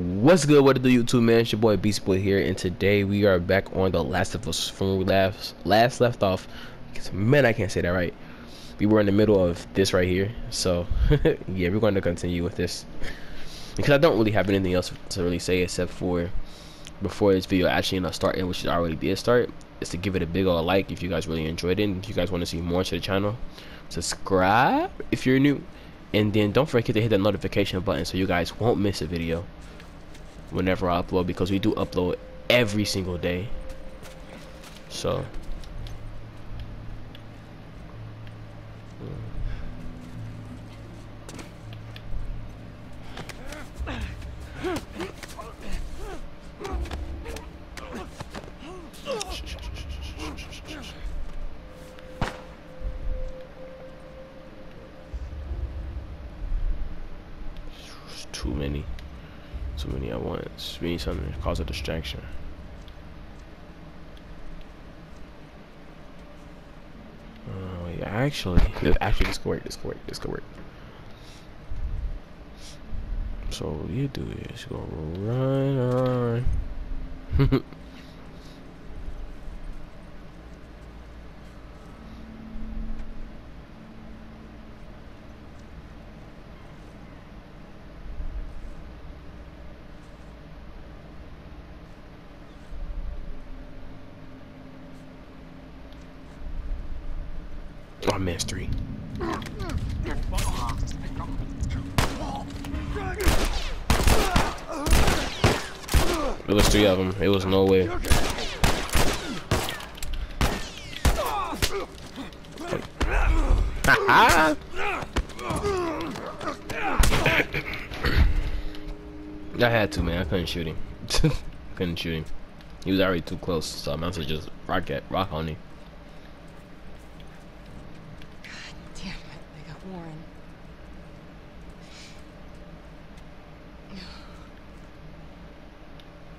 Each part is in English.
What's good? What the YouTube man? It's your boy Beast Boy here, and today we are back on The Last of Us from last last left off. Man, I can't say that right. We were in the middle of this right here, so yeah, we're going to continue with this because I don't really have anything else to really say except for before this video actually you know starting, which it already did start, is to give it a big old like if you guys really enjoyed it. And if you guys want to see more to the channel, subscribe if you're new, and then don't forget to hit that notification button so you guys won't miss a video whenever I upload because we do upload every single day. So. Too many. Too many at once. We need something to cause a distraction. Oh, yeah, actually, actually, this could work, this could work, this could work. So, what you do is go run, run. Oh, I missed three. It was three of them. It was no way. I had to, man. I couldn't shoot him. couldn't shoot him. He was already too close, so I meant to just rock at rock on him. Damn it, they got Warren.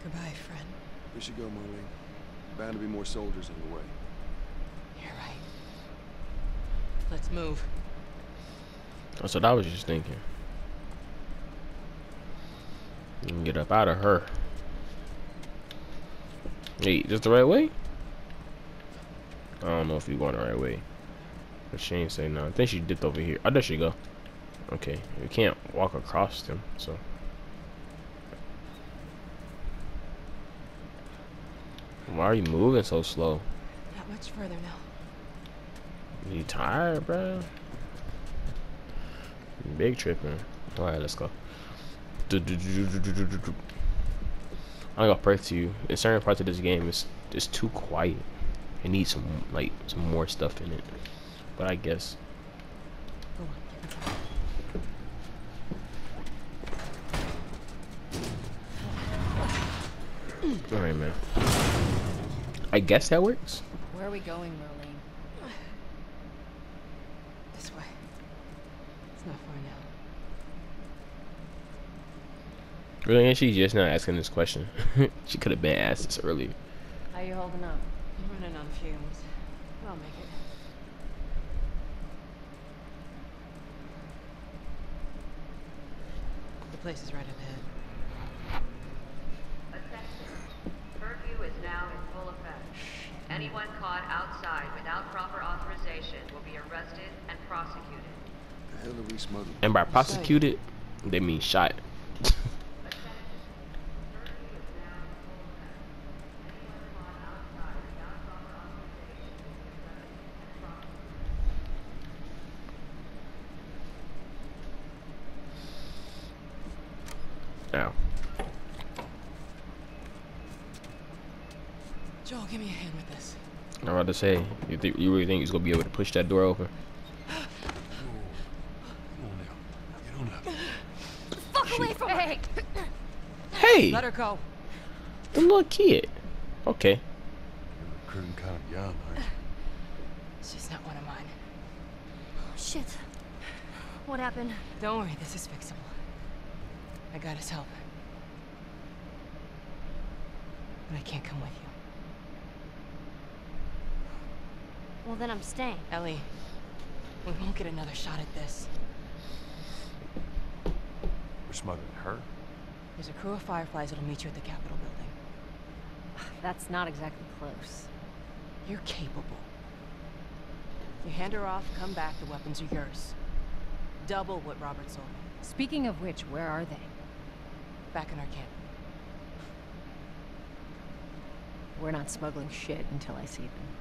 Goodbye, friend. We should go, Marlene. Bound to be more soldiers on the way. You're right. Let's move. That's what I was just thinking. You can get up out of her. Hey, this the right way? I don't know if you're going the right way. But she ain't say no. I think she dipped over here. Oh, there she go. Okay, we can't walk across them, so. Why are you moving so slow? Not much further now. You tired, bro? Big tripping. All right, let's go. I got pray to you. In certain parts of this game, it's it's too quiet. It needs some like some more stuff in it. But I guess. Go on, get. All right, man. I guess that works. Where are we going, Marlene? This way. It's not far now. Really, and she's just not asking this question. she could have been asked this earlier. How you holding up? I'm running on fumes. I'll make it. The place is right up ahead. Attention. Curfew is now in full effect. Anyone caught outside without proper authorization will be arrested and prosecuted. The hell are we smuggling? And by prosecuted, they mean shot. Attention. Curfew is now in full effect. Anyone caught outside without proper authorization will be arrested and prosecuted. Now, Joel, give me a hand with this. I'm about to say, you think you really think he's gonna be able to push that door open? Come on now. Get on up. Fuck away from her! Hey, Let her go. the little kid. Okay. You're recruiting kind of young, aren't you? She's not one of mine. Oh, Shit. What happened? Don't worry, this is fixable. I got his help. But I can't come with you. Well, then I'm staying. Ellie, we won't get another shot at this. We're smuggling her. There's a crew of Fireflies that'll meet you at the Capitol building. That's not exactly close. You're capable. You hand her off, come back, the weapons are yours. Double what Robert sold. Speaking of which, where are they? Back in our camp. We're not smuggling shit until I see them.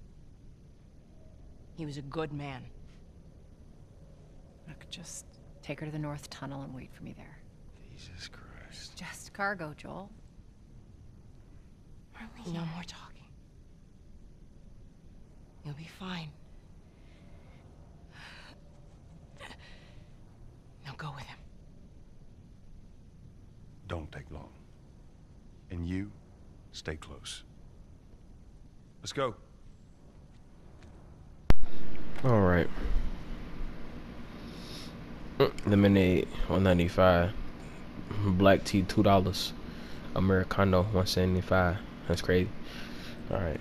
He was a good man. I could just take her to the North Tunnel and wait for me there. Jesus Christ. Just cargo, Joel. No more talking. You'll be fine. Now go with him. Don't take long. And you, stay close. Let's go. All right. Mm, Lemonade one ninety five. Black tea two dollars. Americano one seventy five. That's crazy. All right.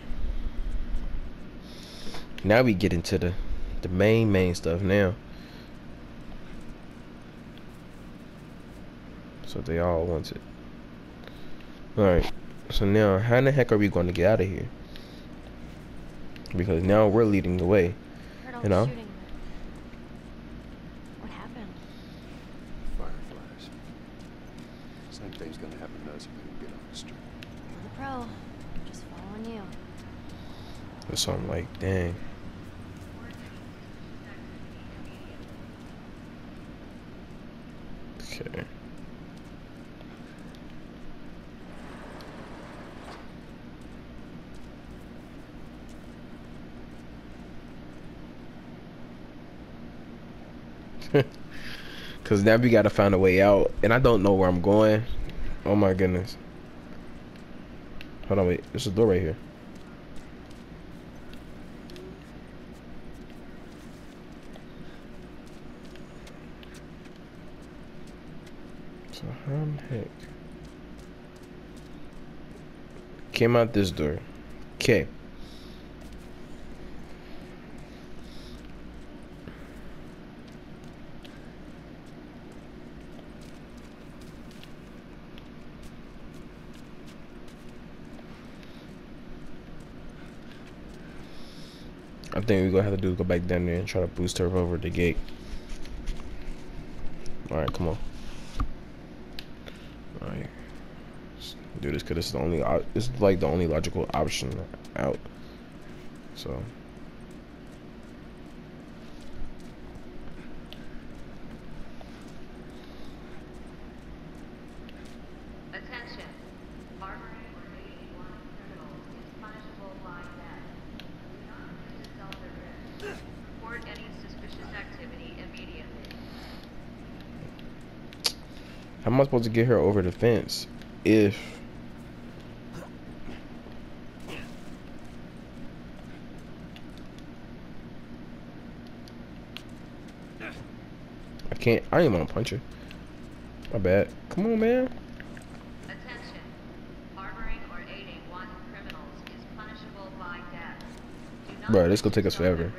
Now we get into the the main main stuff now. So they all want it. All right. So now, how in the heck are we going to get out of here? Because now we're leading the way. Heard all You know? What happened? Fireflies. Same thing's gonna happen to us if we don't get on the street. You're the pro. Just following you. So I'm like, dang. Okay. Cause now we gotta find a way out, and I don't know where I'm going. Oh my goodness. Hold on, wait. There's a door right here. So how the heck? Came out this door. Okay. I think we're gonna have to do go back down there and try to boost her over the gate. Alright, come on. Alright. Do this because this is the only is like the only logical option out. So Attention. Harboring or aiding one criminal is punishable by death. Do not put yourself at risk. Report any suspicious activity immediately. how am I supposed to get her over the fence if I can't I didn't want to punch her. My bad. Come on man. Attention. Harboring or aiding one criminals is punishable by death. Do not Bruh, this gonna take us forever.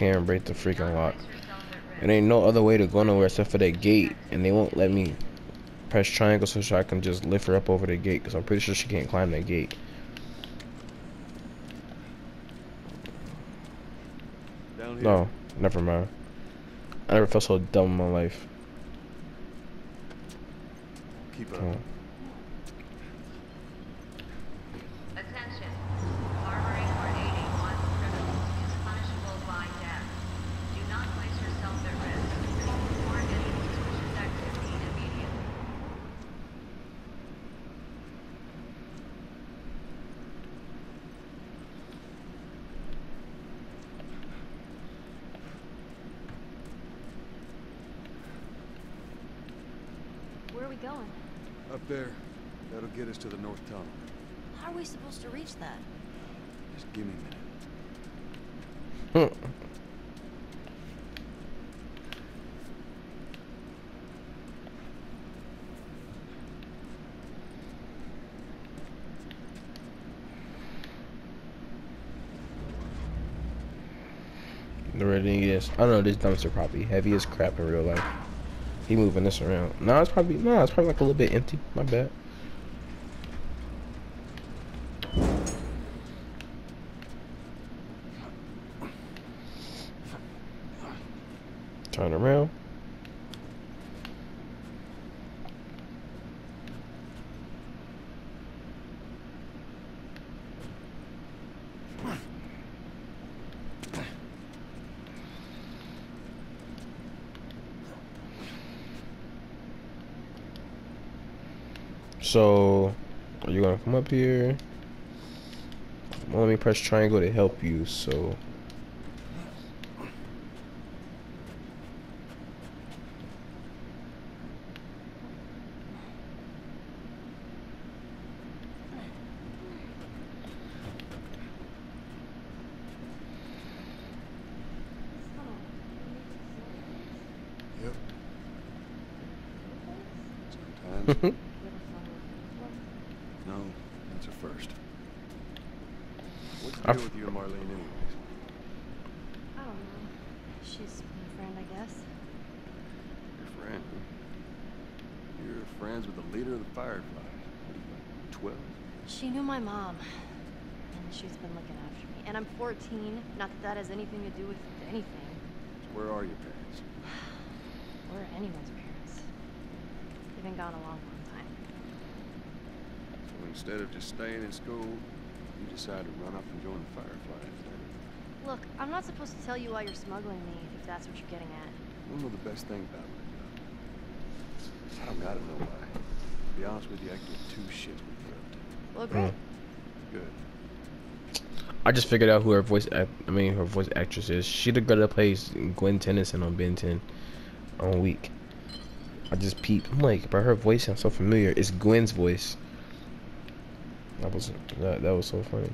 Can't break the freaking lock. place yourself at risk. It ain't no other way to go nowhere except for that gate, and they won't let me press triangle so I can just lift her up over the gate because I'm pretty sure she can't climb that gate. No, never mind. I never felt so dumb in my life. Keep up. Come going? Up there. That'll get us to the north tunnel. How are we supposed to reach that? Just give me a minute. The red thing is, I don't know, this dumpster probably heavy as crap in real life. He moving this around. No, it's probably no, it's probably like a little bit empty. My bad. Turn around. So, come up here? Well, let me press triangle to help you. So, Yep. Sometimes. no, that's a first. What's the I deal f- with you and Marlene anyways? I don't know. She's my friend, I guess. Your friend, huh? You're friends with the leader of the Fireflies. What are you, like, 12? She knew my mom, and she's been looking after me. And I'm 14. Not that that has anything to do with anything. So where are your parents? Where are anyone's parents. They've been gone a long, long time. So instead of just staying in school, you decide to run off and join the Fireflies. Look, I'm not supposed to tell you why you're smuggling me, if that's what you're getting at. You know the best thing about? I don't gotta know why. To be honest with you, I give two shits with throat. Well, great. Hmm. Good. I just figured out who her voice act I mean her voice actress is. She the girl that plays Gwen Tennyson on Ben 10 on Week. I just peeped. I'm like, but her voice sounds so familiar. It's Gwen's voice. That was that, that was so funny.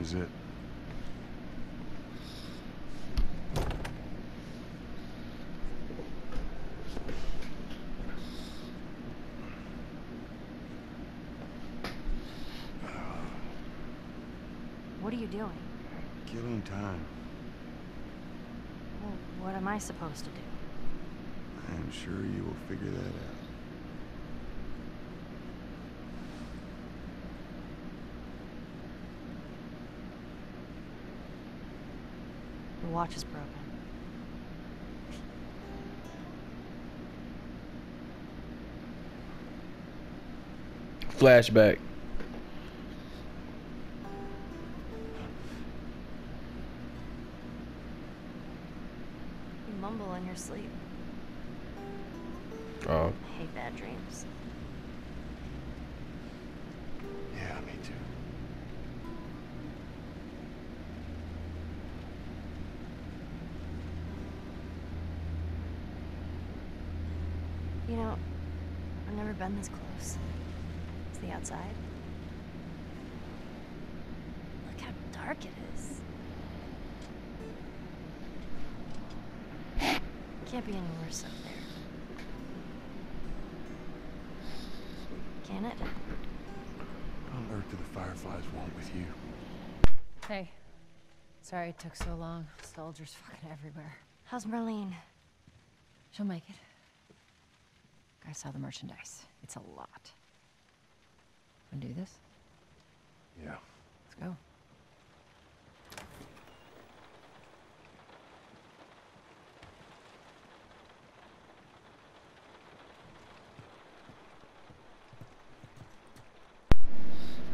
Is it? What are you doing? Killing time. Well, what am I supposed to do? I am sure you will figure that out. The watch is broken. Flashback. Sleep. Oh, I hate bad dreams. Yeah, me too. You know, I've never been this close. It's the outside. Look how dark it is. Can't be any worse up there. Can it? On earth do the Fireflies want with you? Hey. Sorry it took so long. Soldiers fucking everywhere. How's Marlene? She'll make it. I saw the merchandise. It's a lot. Wanna do this? Yeah. Let's go.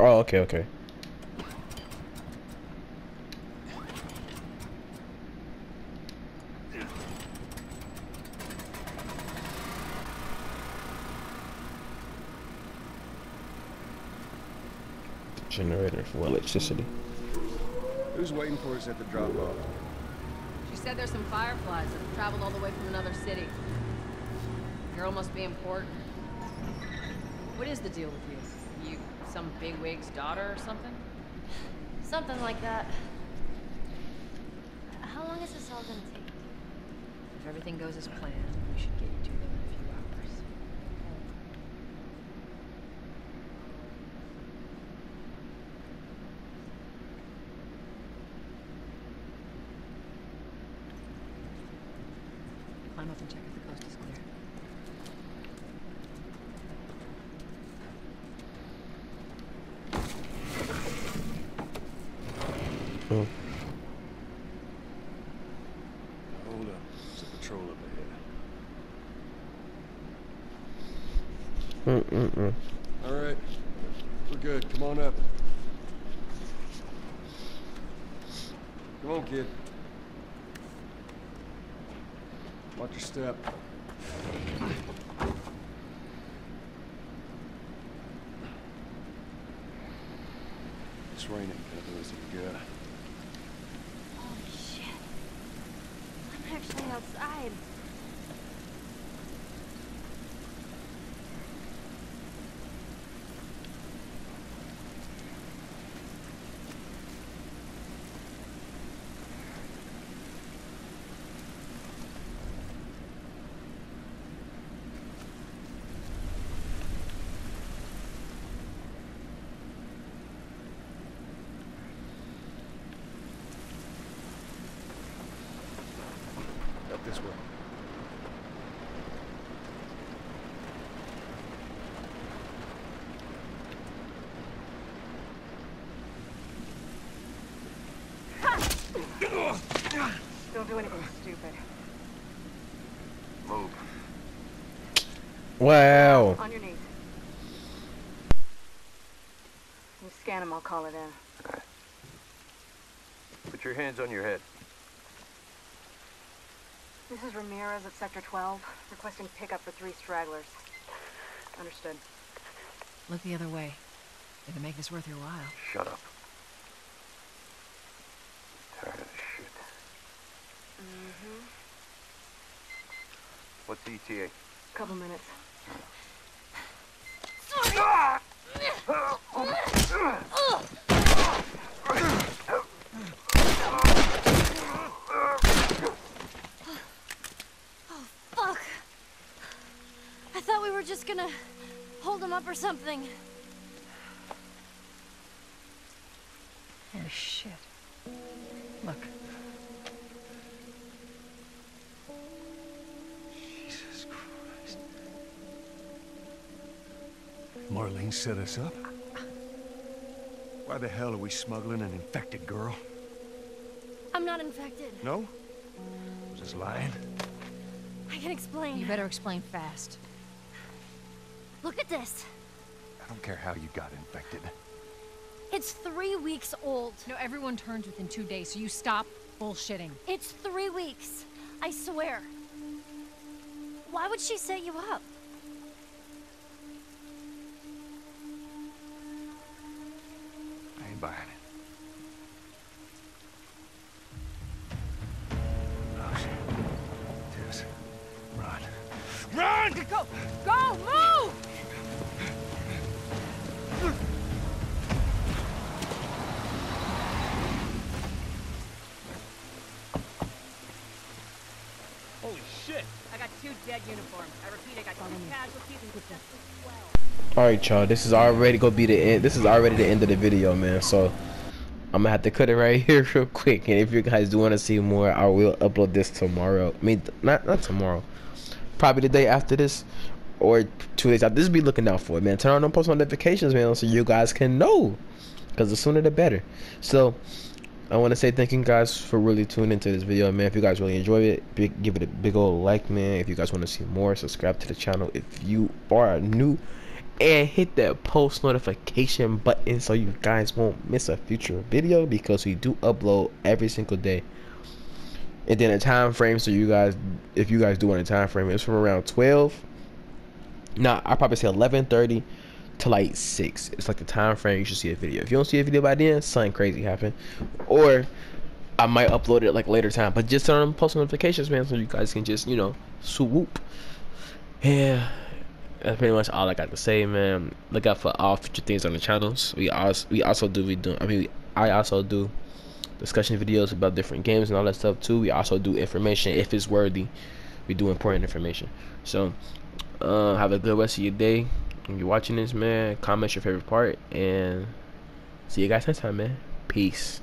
Oh, okay, okay. Generator for electricity. Who's waiting for us at the drop-off? She said there's some fireflies that have traveled all the way from another city. Girl must be important. What is the deal with you? Some bigwig's daughter or something? Something like that. How long is this all gonna take? If everything goes as planned, we should get you to them in a few hours. Climb up and check if the coast is clear. Oh. Hold up. There's a patrol over here. Mm-mm-mm. All right. We're good. Come on up. Come on, kid. Watch your step. It's raining. Got those you got. Holy shit. I'm actually outside. Up this way. Don't do anything stupid. Move. Wow. On your knees. You scan him, I'll call it in. Put your hands on your head. This is Ramirez at Sector 12, requesting pickup for three stragglers. Understood. Look the other way. It'll make this worth your while. Shut up. Tired of this shit. Mm-hmm. What's the ETA? Couple minutes. Fuck! I thought we were just gonna hold him up or something. Oh, shit. Look. Jesus Christ. Marlene set us up? Why the hell are we smuggling an infected girl? I'm not infected. No? Was this lying? I can explain. You better explain fast. Look at this. I don't care how you got infected. It's three weeks old. No, everyone turns within two days, so you stop bullshitting. It's three weeks. I swear. Why would she set you up? I ain't buying it. Just All right, y'all. This is already gonna be the end. This is already the end of the video, man. So I'm gonna have to cut it right here real quick. And if you guys do want to see more, I will upload this tomorrow. I mean, not not tomorrow, probably the day after this, or two days after. This be looking out for it, man. Turn on them post notifications, man, so you guys can know. Cause the sooner the better. So I want to say thank you guys for really tuning into this video, man. If you guys really enjoyed it, big, give it a big old like, man. If you guys want to see more, subscribe to the channel. If you are new, and hit that post notification button so you guys won't miss a future video because we do upload every single day. And then a time frame, so you guys, if you guys do want a time frame, it's from around 12. Nah, I probably say 11:30 to like six. It's like the time frame you should see a video. If you don't see a video by then, something crazy happened, or I might upload it like later time. But just turn on post notifications, man, so you guys can just you know swoop. Yeah, that's pretty much all I got to say, man. Look out for all future things on the channels. We also we also do we do. I mean, I also do discussion videos about different games and all that stuff too. We also do information if it's worthy. We do important information. So, uh, have a good rest of your day. If you're watching this, man, comment your favorite part and see you guys next time, man. Peace.